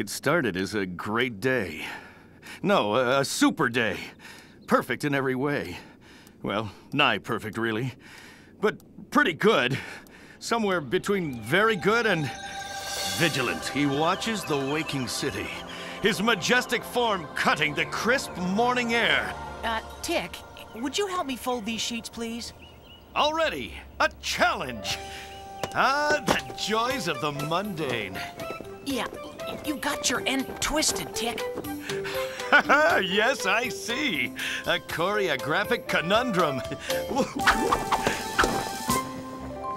It started as a great day. No, a, a super day. Perfect in every way. Well, nigh perfect, really. But pretty good. Somewhere between very good and vigilant. He watches the waking city, his majestic form cutting the crisp morning air. Uh, Tick, would you help me fold these sheets, please? Already, a challenge. Ah, the joys of the mundane. Yeah, you got your end twisted, Tick. yes, I see. A choreographic conundrum.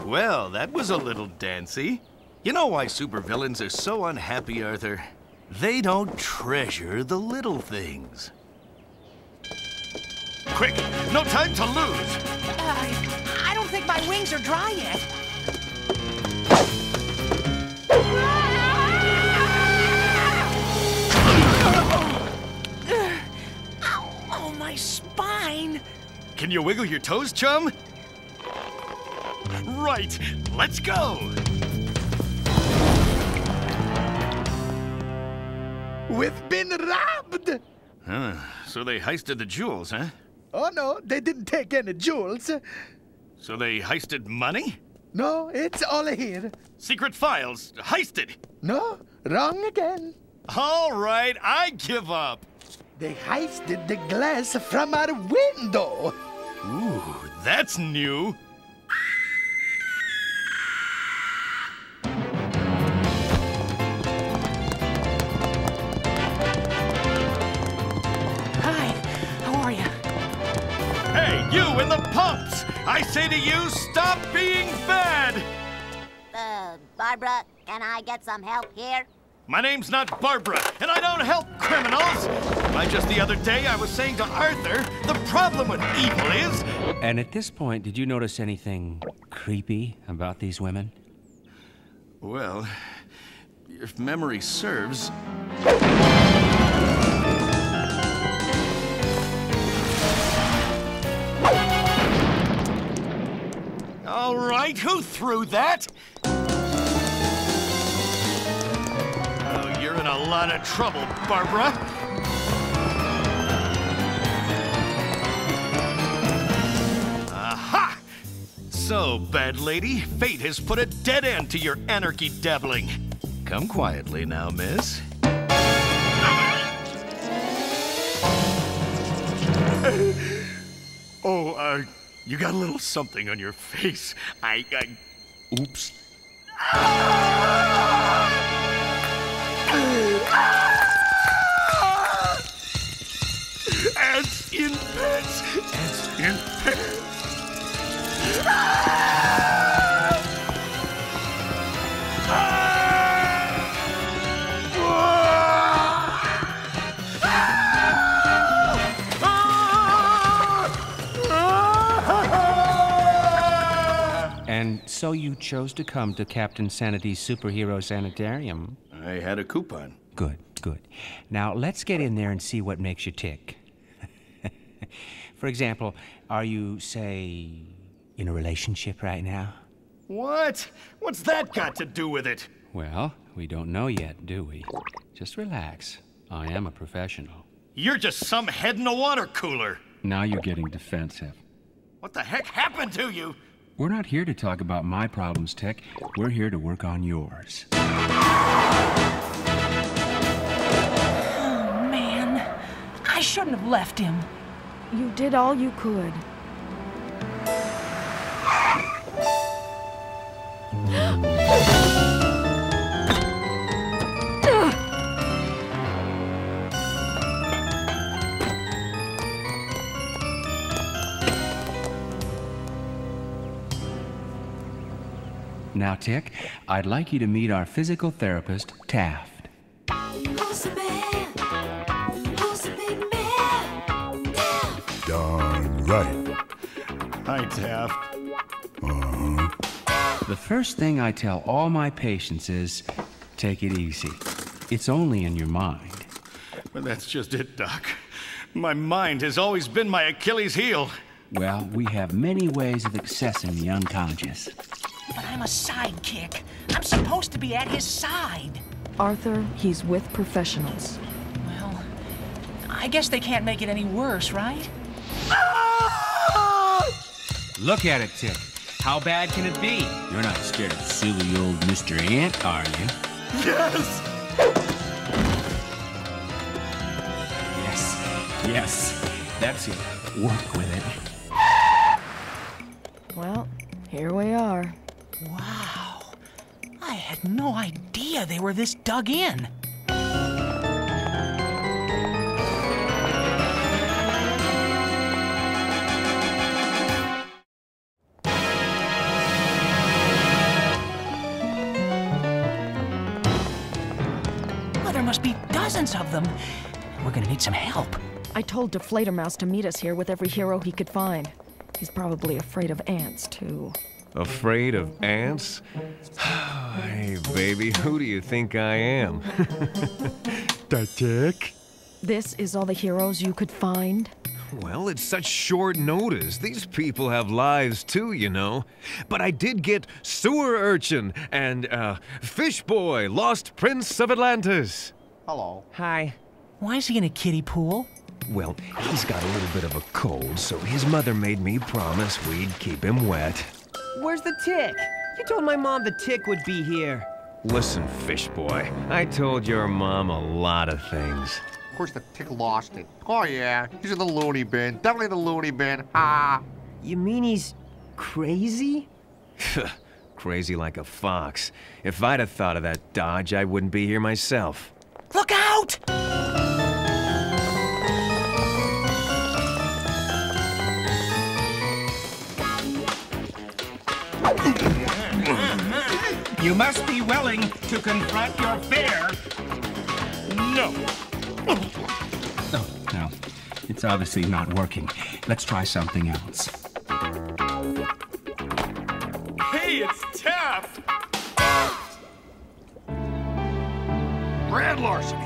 well, that was a little dancy. You know why supervillains are so unhappy, Arthur? They don't treasure the little things. Quick, no time to lose. Uh, I don't think my wings are dry yet. Can you wiggle your toes, chum? Right, let's go! We've been robbed! Huh, so they heisted the jewels, huh? Oh no, they didn't take any jewels. So they heisted money? No, it's all here. Secret files, heisted. No, wrong again. All right, I give up. They heisted the glass from our window. Ooh, that's new. Hi, how are you? Hey, you in the pumps! I say to you, stop being fed! Uh, Barbara, can I get some help here? My name's not Barbara, and I don't help criminals! Why, just the other day I was saying to Arthur, the problem with evil is. And at this point, did you notice anything creepy about these women? Well, if memory serves. All right, who threw that? Oh, you're in a lot of trouble, Barbara. So, bad lady, fate has put a dead end to your anarchy dabbling. Come quietly now, miss. oh, uh, you got a little something on your face. I, I. Oops. so you chose to come to Captain Sanity's Superhero Sanitarium. I had a coupon. Good, good. Now let's get in there and see what makes you tick. For example, are you, say, in a relationship right now? What? What's that got to do with it? Well, we don't know yet, do we? Just relax. I am a professional. You're just some head in a water cooler. Now you're getting defensive. What the heck happened to you? We're not here to talk about my problems, Tick. We're here to work on yours. Oh, man. I shouldn't have left him. You did all you could. Now, Tick, I'd like you to meet our physical therapist, Taft. Who's the man? Who's big man? Taft. Darn right. Hi, Taft. Uh-huh. The first thing I tell all my patients is take it easy. It's only in your mind. But that's just it, Doc. My mind has always been my Achilles heel. Well, we have many ways of accessing the unconscious. But I'm a sidekick. I'm supposed to be at his side. Arthur, he's with professionals. Well, I guess they can't make it any worse, right? Look at it, Tick. How bad can it be? You're not scared of silly old Mr. Ant, are you? Yes! Yes. Yes. That's it. Work with it. Well, here we are. Wow. I had no idea they were this dug in. Must be dozens of them. We're gonna need some help. I told Die Fledermaus to meet us here with every hero he could find. He's probably afraid of ants, too. Afraid of ants? hey, baby, who do you think I am? the tick? This is all the heroes you could find? Well, it's such short notice. These people have lives too, you know. But I did get Sewer Urchin and, uh, Fish Boy, Lost Prince of Atlantis. Hello. Hi. Why is he in a kiddie pool? Well, he's got a little bit of a cold, so his mother made me promise we'd keep him wet. Where's the tick? You told my mom the tick would be here. Listen, Fish Boy, I told your mom a lot of things. Of course, the tick lost it. Oh, yeah. He's in the loony bin. Definitely the loony bin. Ah. You mean he's crazy? Crazy like a fox. If I'd have thought of that dodge, I wouldn't be here myself. Look out! You must be willing to confront your fear. No. Oh, no. It's obviously not working. Let's try something else. Hey, it's Taft! Grand larceny.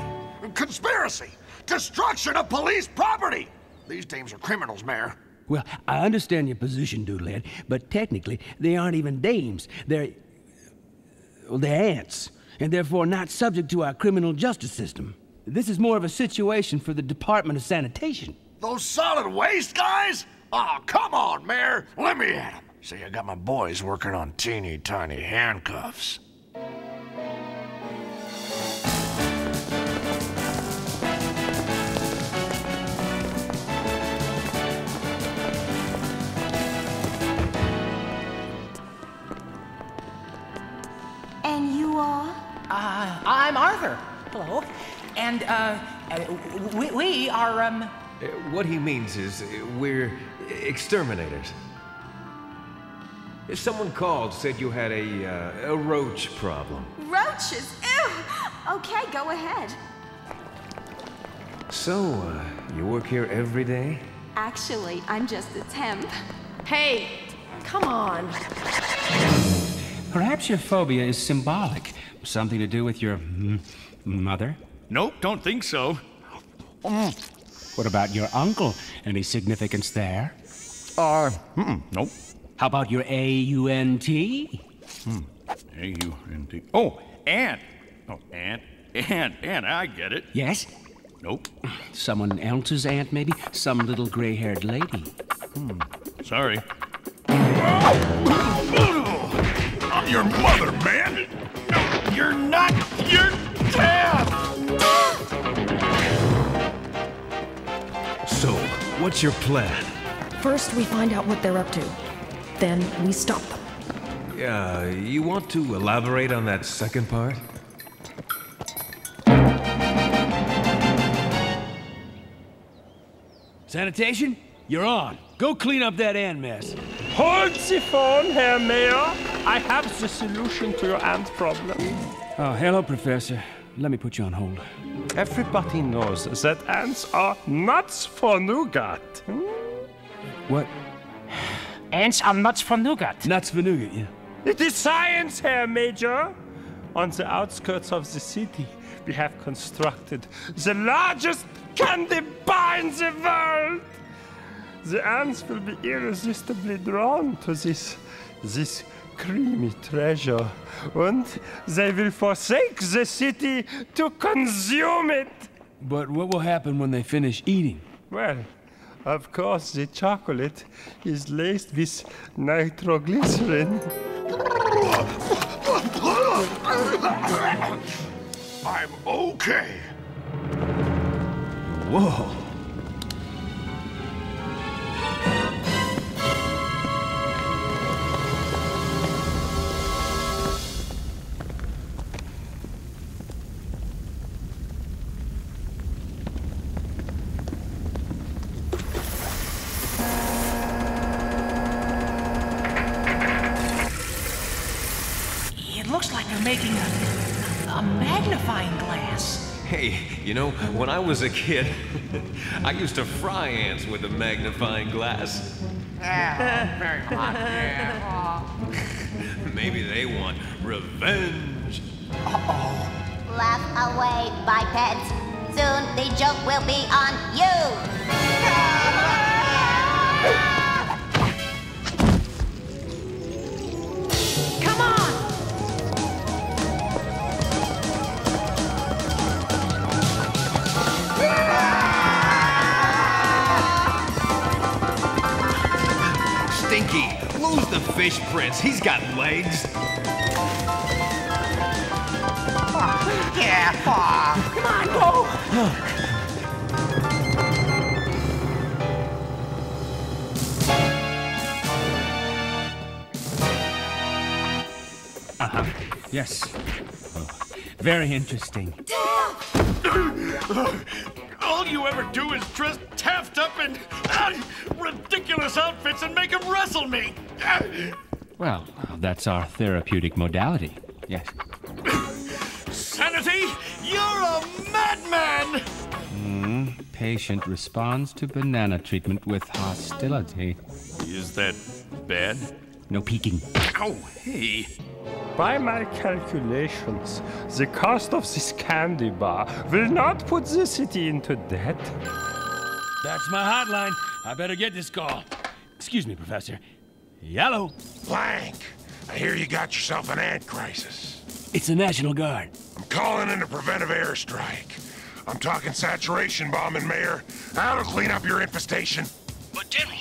Conspiracy. Destruction of police property. These dames are criminals, Mayor. Well, I understand your position, Doodlehead, but technically, they aren't even dames. They're. Well, they're ants, and therefore not subject to our criminal justice system. This is more of a situation for the Department of Sanitation. Those solid waste guys? Oh, come on, Mayor. Let me at them. See, I got my boys working on teeny tiny handcuffs. I'm Arthur. Hello. And, uh, uh, we, we are, um, Uh, What he means is uh, we're exterminators. If someone called, said you had a, uh, a roach problem. Roaches. Ew. Okay, go ahead. So, uh, you work here every day? Actually, I'm just a temp. Hey, come on. Perhaps your phobia is symbolic. Something to do with your mm, mother? Nope, don't think so. What about your uncle? Any significance there? Uh, mm nope. How about your A-U-N-T? Hmm. A-U-N-T? A-U-N-T. Oh, Ant. Oh, aunt. Aunt, aunt, I get it. Yes? Nope. Someone else's aunt, maybe? Some little gray-haired lady. Hmm. Sorry. I'm your mother, man! No, you're not! You're Taft! So, what's your plan? First, we find out what they're up to. Then, we stop them. Uh, you want to elaborate on that second part? Sanitation, you're on. Go clean up that ant mess. Hold the phone, Herr Mayor. I have the solution to your ant problem. Oh, hello, Professor. Let me put you on hold. Everybody knows that ants are nuts for nougat. Hmm? What? ants are nuts for nougat. Nuts for nougat, yeah. It is science, Herr Major. On the outskirts of the city, we have constructed the largest candy bar in the world. The ants will be irresistibly drawn to this, this creamy treasure, and they will forsake the city to consume it. But what will happen when they finish eating? Well, of course, the chocolate is laced with nitroglycerin. I'm okay. Whoa. You know, when I was a kid, I used to fry ants with a magnifying glass. Yeah, very hot. Yeah. Maybe they want revenge. Oh. Laugh away, bipeds. Soon the joke will be on you. the fish prince. He's got legs. Yeah, aw. Come on, go! Uh-huh. Yes. Oh, very interesting. All you ever do is dress Taft up in ah, ridiculous outfits and make him wrestle me. Well, that's our therapeutic modality. Yes. Sanity, you're a madman! Hmm. Patient responds to banana treatment with hostility. Is that bad? No peeking. Ow, hey. By my calculations, the cost of this candy bar will not put the city into debt. That's my hotline. I better get this call. Excuse me, Professor. Yellow. Blank. I hear you got yourself an ant crisis. It's the National Guard. I'm calling in a preventive airstrike. I'm talking saturation bombing, Mayor. That'll clean up your infestation. But, General,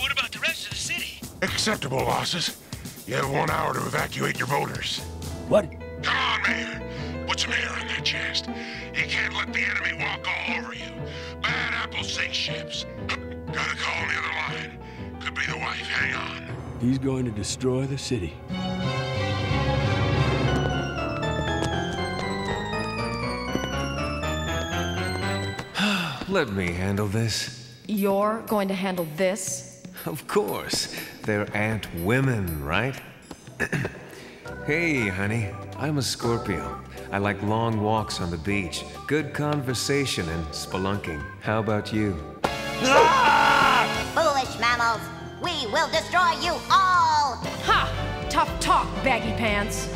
what about the rest of the city? Acceptable losses. You have one hour to evacuate your voters. What? Come on, Mayor. Put some air in that chest. You can't let the enemy walk all over you. Bad apples sink ships. Got a call on the other line. Could be the wife. Hang on. He's going to destroy the city. Let me handle this. You're going to handle this? Of course. They're ant women, right? hey, honey. I'm a Scorpio. I like long walks on the beach, good conversation, and spelunking. How about you? Foolish mammals. We will destroy you all. Ha! Tough talk, baggy pants.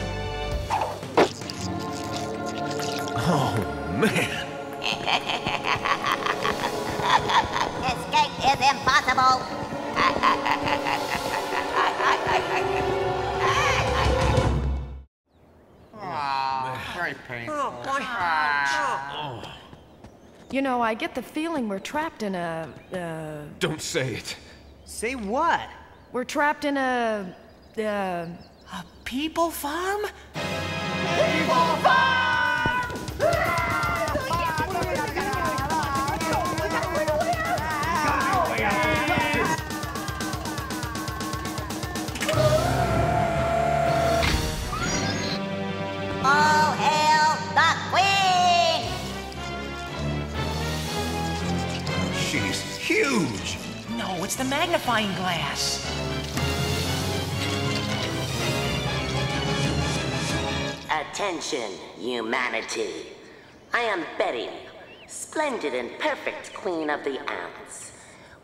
Oh, man. Escape is impossible. Very painful. You know, I get the feeling we're trapped in a. Uh, Don't say it. Say what? we're trapped in a. Uh, A people farm? All the magnifying glass. Attention, humanity. I am Betty, splendid and perfect queen of the ants.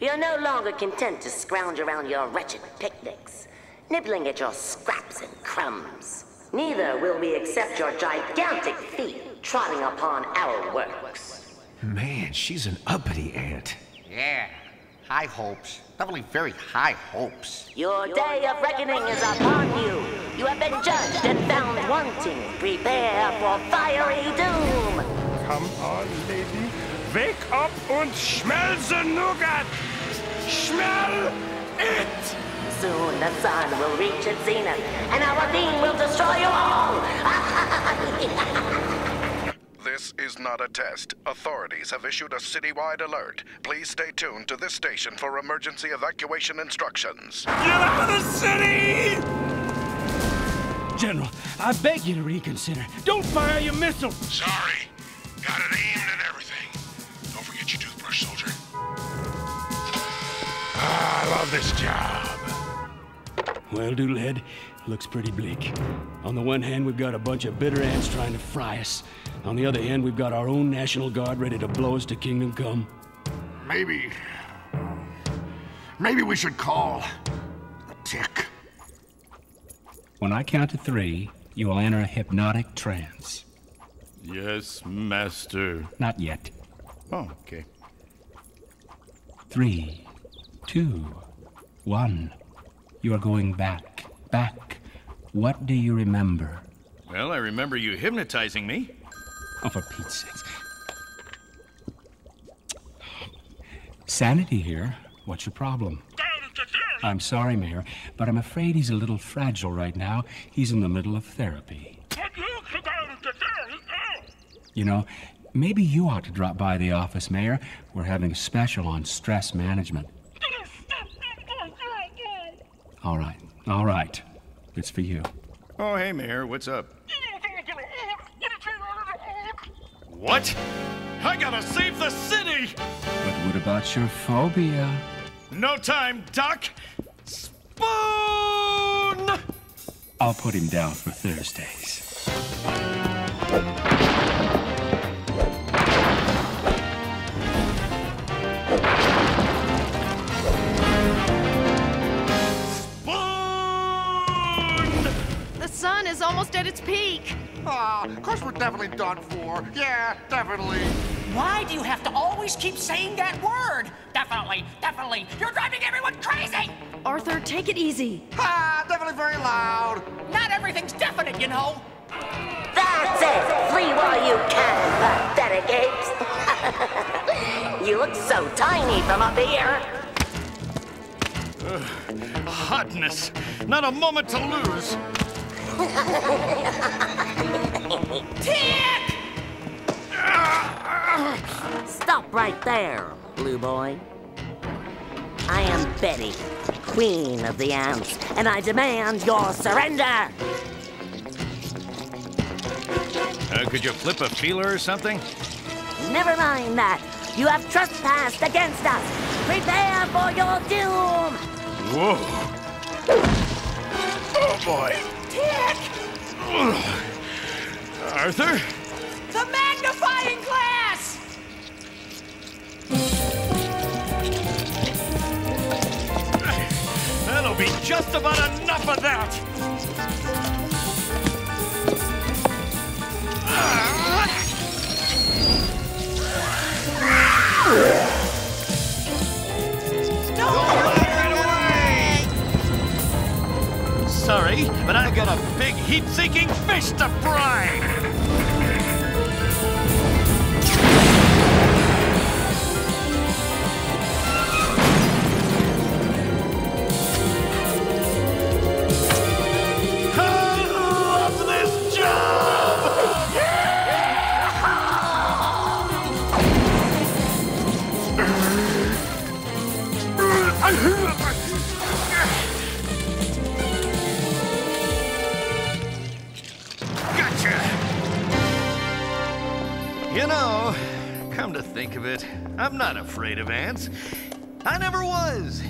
We are no longer content to scrounge around your wretched picnics, nibbling at your scraps and crumbs. Neither will we accept your gigantic feet trotting upon our works. Man, she's an uppity ant. Yeah, high hopes. definitely very high hopes. Your day of reckoning is upon you. You have been judged and found wanting. Prepare for fiery doom. Come on, lady. Wake up und smell the nougat. Smell it. Soon the sun will reach its zenith, and our beam will destroy you all. This is not a test. Authorities have issued a citywide alert. Please stay tuned to this station for emergency evacuation instructions. Get out of the city! General, I beg you to reconsider. Don't fire your missile! Sorry. Got it aimed and everything. Don't forget your toothbrush, soldier. Ah, I love this job. Well, Doodlehead, looks pretty bleak. On the one hand, we've got a bunch of bitter ants trying to fry us. On the other hand, we've got our own National Guard ready to blow us to kingdom come. Maybe. Maybe we should call the tick. When I count to three, you will enter a hypnotic trance. Yes, Master. Not yet. Oh, okay. Three, two, one. You are going back, back. What do you remember? Well, I remember you hypnotizing me. Oh, for Pete's sakes. Sanity here. What's your problem? I'm sorry, Mayor, but I'm afraid he's a little fragile right now. He's in the middle of therapy. You know, maybe you ought to drop by the office, Mayor. We're having a special on stress management. All right, all right. It's for you. Oh, hey, Mayor, what's up? What? I gotta save the city! But what about your phobia? No time, Doc! Spoon! I'll put him down for Thursdays. Is almost at its peak. Ah, of course we're definitely done for. Yeah, definitely. Why do you have to always keep saying that word? Definitely, definitely. You're driving everyone crazy. Arthur, take it easy. Ah, definitely very loud. Not everything's definite, you know. That's it! Flee while you can, pathetic apes! you look so tiny from up here! Ugh, hotness. Not a moment to lose. Tick! Stop right there, Blue Boy. I am Betty, Queen of the Ants, and I demand your surrender! Uh, could you flip a feeler or something? Never mind that. You have trespassed against us. Prepare for your doom! Whoa. Oh, boy. Tick! Arthur? The magnifying glass! That'll be just about enough of that! Ah! Sorry, but I got a big heat-seeking fish to fry! I'm not afraid of ants. I never was.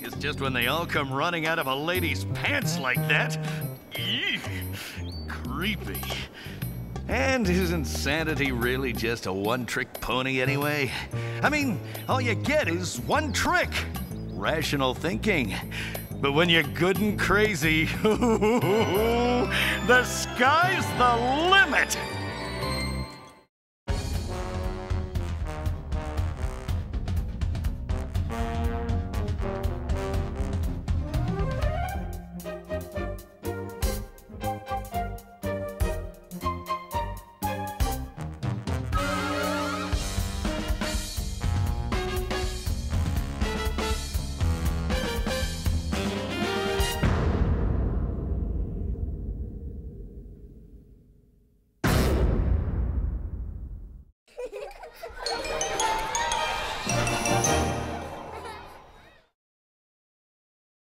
It's just when they all come running out of a lady's pants like that. Eek, creepy. And isn't sanity really just a one trick pony anyway? I mean, all you get is one trick rational thinking. But when you're good and crazy, the sky's the limit!